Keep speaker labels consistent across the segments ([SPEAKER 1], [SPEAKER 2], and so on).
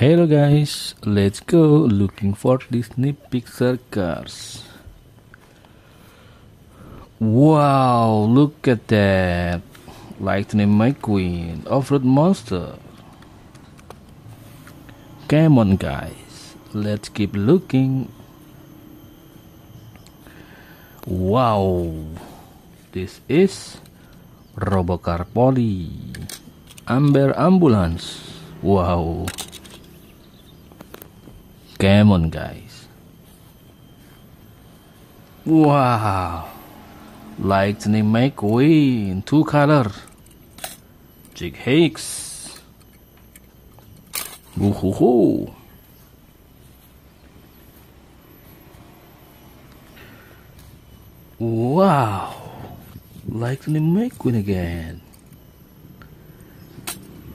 [SPEAKER 1] Hello guys, let's go looking for Disney Pixar cars. Wow, look at that! Lightning McQueen, Off-Road Monster. Come on guys, let's keep looking. Wow, this is Robocar Poly, Amber Ambulance. Wow. Come on, guys. Wow. Lightning McQueen, two color. Chick Hicks. Woohoo! Wow. Lightning McQueen again.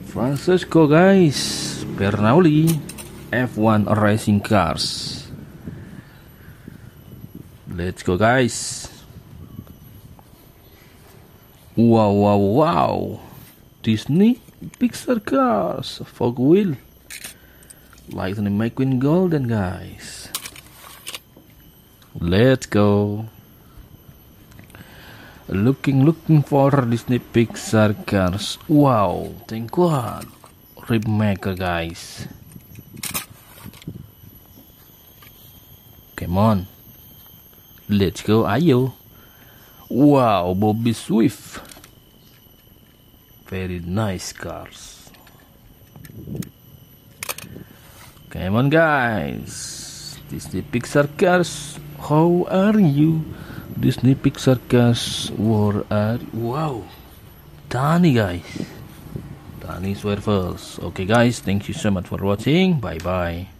[SPEAKER 1] Francesco guys. Bernoulli. F1 racing cars. Let's go, guys. Wow, wow, wow. Disney Pixar cars. Fog wheel. Lightning McQueen Golden, guys. Let's go. Looking, looking for Disney Pixar cars. Wow, thank God. Remaker, guys. Come on. Let's go, ayo. Wow, Bobby Swift. Very nice cars. Come on, guys. Disney Pixar cars. How are you? Disney Pixar cars. Where are Wow. Danny, guys. Danny Swervez. Okay, guys. Thank you so much for watching. Bye bye.